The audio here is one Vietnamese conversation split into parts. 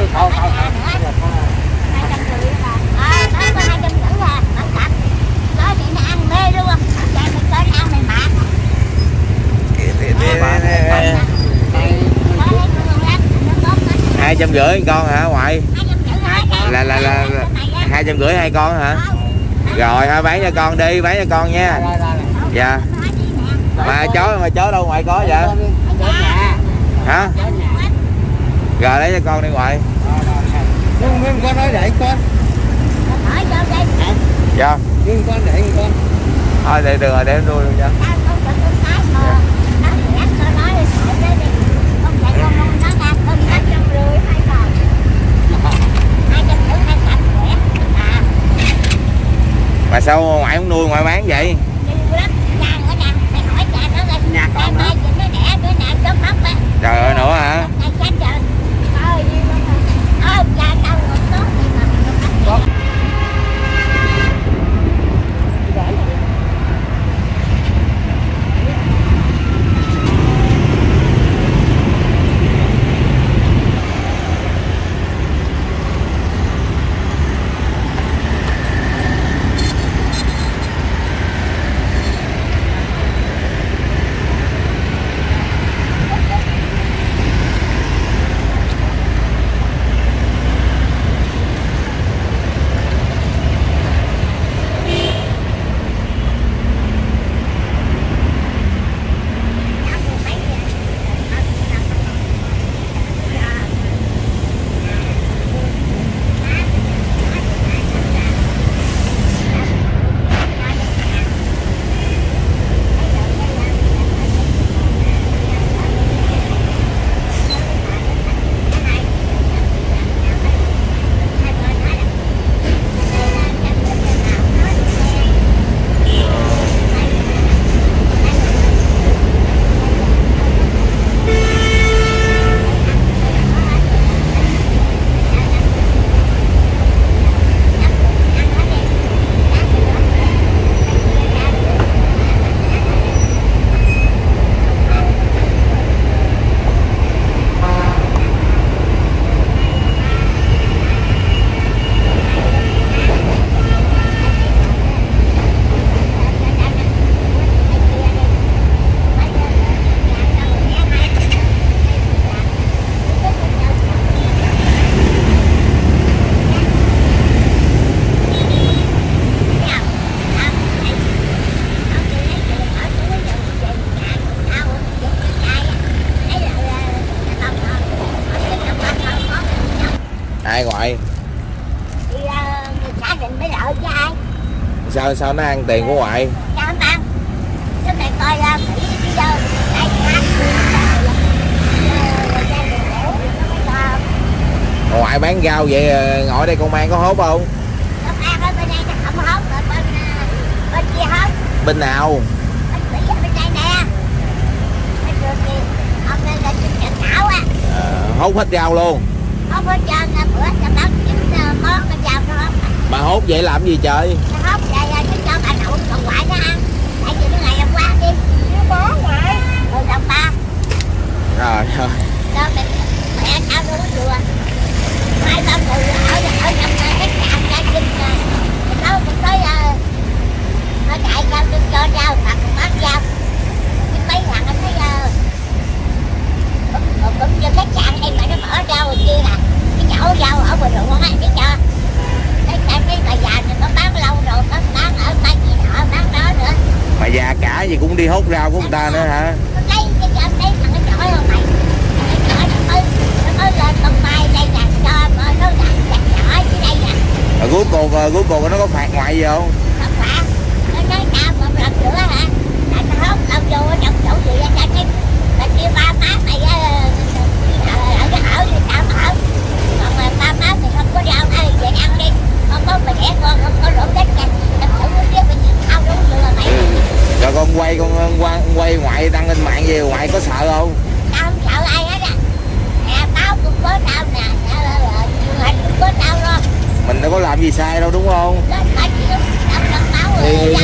hai trăm rưỡi có hai trăm nó ăn mê luôn mình tới ăn con hai trăm con hả, ngoại? Là là là hai trăm rưỡi hai con hả? Rồi, thôi, bán cho con đi, bán cho con nha. Dạ. Mà chó mà chó đâu, ngoại có vậy? Hả? Rồi, lấy cho con đi, ngoại nhưng nhưng con nói để con. Hỏi cho đây. Dạ. Nhưng con để con. Thôi để được rồi để em nuôi luôn nha. Không con mà tao nhắc tao nói đi hỏi đây đi con chạy con ai ngoại thì ờ, người xã định mới lợi cho ai? Sao sao nó ăn tiền của ngoại? Ăn cái này coi ra đây hát ngoại bán rau vậy ờ, ngồi đây con mang có hốt không? Công an ở bên đây nó không hốt rồi bên ờ, bên kia hốt. Bên nào? Bên Mỹ ở bên đây nè. Bên đường kia ông đây là trên trận thảo á. Ờ, hốt hết rau luôn không có cho là bữa cho bác kiếm ờ, món nó nó hốt mà hốt vậy làm gì trời? Nó hốt vậy chứ cho bà nội còn ngoại nó ăn. Tại vì cái ngày hôm qua đi. Nó bó ngoại rồi đồng ba. Rồi rồi cho mình mẹ tao đâu có vừa mai tao ngồi ở ở trong ờ, cái trạm ra chinh nó cũng tới ờ, nó chạy cao cho cho rau mà cũng bán rau nhưng mấy thằng nó thấy ờ, cũng cũng như cái trạm em mà nó mở rau rồi kia nè cái chỗ rau ở ngoài ruộng á biết chưa cái trạm cái bà già này nó bán lâu rồi nó bán ở tay gì nọ bán đó nữa mà già cả gì cũng đi hốt rau của người ta nữa hả nó lấy cái trạm lấy thằng cái chổi không mày cái chổi nó mới nó mới lên con mai đây nè cho mà nó đặt đặt chổi dưới đây nè. Rồi cuối cùng ờ, cuối cùng nó có phạt ngoại gì không? Không phải nó nói sao mà lần nữa hả? Tại nó hốt ông vô trong chỗ gì á cho cái là kêu ba má mày á ở ở cái ở thì sao mà ở còn mà ba má mày không có rau ai về ăn đi không có mày đẻ con không có lỗ đất nè làm thử nó biết bây giờ sao đúng chưa mày rồi con quay con quay, quay ngoại gì ngoại có sợ không? Tao không sợ ai hết á nè báo cũng có tao nè. Hình cũng có tao luôn mình đâu có làm gì sai đâu đúng không? Thì-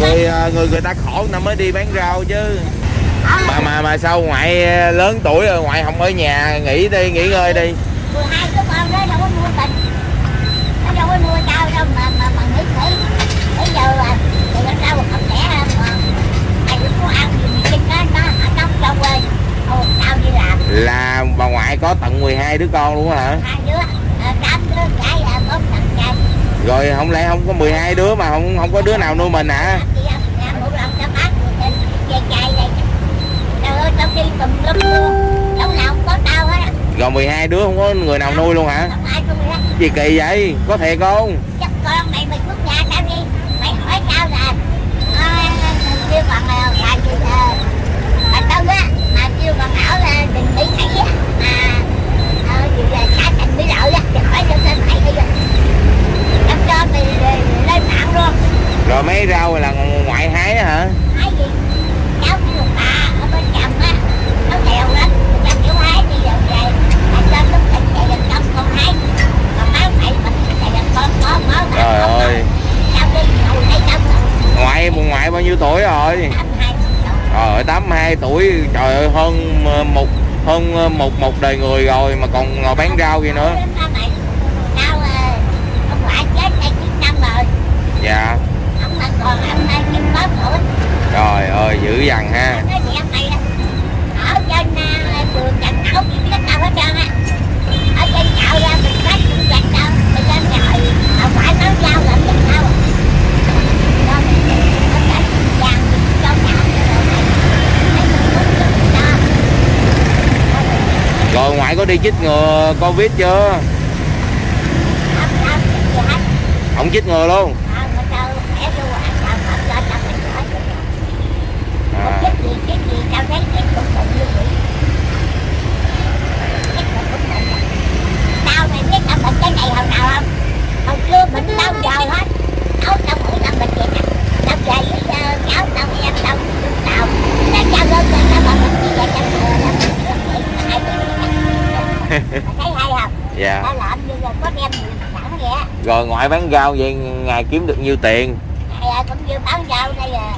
Ủa, người ờ, người người ta khổ người ta mới đi bán rau chứ. Mà mà mà sao ngoại lớn tuổi rồi ngoại không ở nhà nghỉ đi nghỉ ngơi đi. 12 đứa con đó đâu có mua tình nó đâu có mua tao đâu mà mà mà nghĩ nghĩ bây giờ là thì nó đâu không lẽ mà mày đừng có ăn gì mình nó nó nó nóng cho quê ồ tao đi làm là bà ngoại có tận 12 đứa con luôn hả? Hai đứa ờ, tám đứa gái ờ, bốn thằng trai rồi không lẽ không có 12 đứa mà không không có đứa nào nuôi mình hả? Cho bác rồi về chạy đây trời ơi tao đi tùm lum luôn. Đâu nào không có tao hết á. Rồi 12 đứa không có người nào nuôi luôn hả? gì kỳ vậy? Có thiệt không? Chắc con mày mày xuống nhà tao đi. Mày hỏi tao là ờ, kêu bằng là bà ờ, tao á mà kêu bằng ảo là mỹ thủy á rồi mấy rau là ngoại hái hả hái gì cháu kêu bà ở bên chồng á nó nghèo lắm cháu kiểu hái đi rồi về mà cho lúc thịt chạy gần trong con hái còn máu mày mình chạy gần con có máu mà trời ơi. Cháu đi ngồi ngoại ngoại bao nhiêu tuổi rồi? Tám hai trời ơi 82 tuổi, trời ơi, hơn một hơn ờ, một một đời người rồi mà còn ngồi bán rau gì nữa. Ờ, rồi. Dạ. Trời ơi dữ dằn ha nó vậy mày á ở trên ờ, đường chặt não gì biết tao hết trơn á ở trên chợ ra mình phát cũng chặt đâu mình lên nhồi ông ngoại nói giao là biết tao cho mình ở trên vàng mình cho nhà rồi này mấy người muốn cho mình cho rồi ngoại có đi chích ngừa covid chưa không chích ngừa luôn à, sao cho tao mình mày biết tao bệnh cái này hồi nào không hồi xưa bệnh bao giờ hết tao tao mũi tao bệnh vậy nè tao về với cháu tao em tao tao tao cho lớn lên tao bảo bệnh như vậy tao ngồi tao bệnh như vậy ai biết Mày thấy hay không dạ. Tao làm như là có đem nhiều sẵn vậy? Á rồi ngoại bán rau vậy ngày kiếm được nhiêu tiền? À, cũng như bán rau đây à,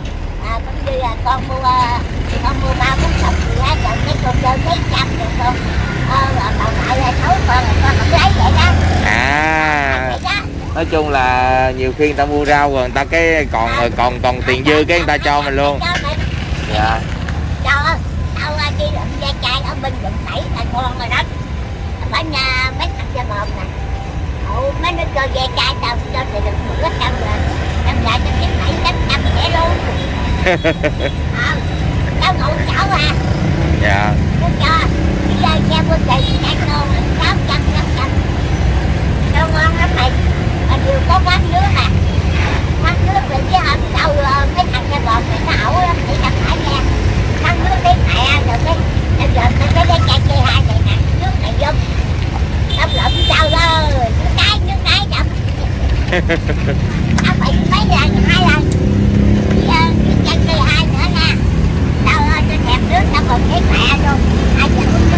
à cũng như là con mua à, con mua ba bốn chục thì á chọn cái con đơn mấy trăm ờ, là xấu con là con không lấy vậy đó. À. Vậy đó. Nói chung là nhiều khi người ta mua rau rồi người ta cái còn còn còn tiền dư cái người ta cho mình luôn. Dạ. Cho tao à, đi lượm chai ở bên quận bảy là con rồi đó. Ở nhà mấy cha bồn nè. Ồ, mấy đứa cho ve chai tao cho thì được bữa tao là tao lại cho cái bảy tám trăm rẻ luôn. Ờ tao ngủ chảo à. Dạ. Nó cho bây giờ xe của à, phải mấy lần hai lần. Ờ, chân đi hai nữa nha. Tao ơi cho thèm nước tao còn thấy mẹ luôn. Ai chẳng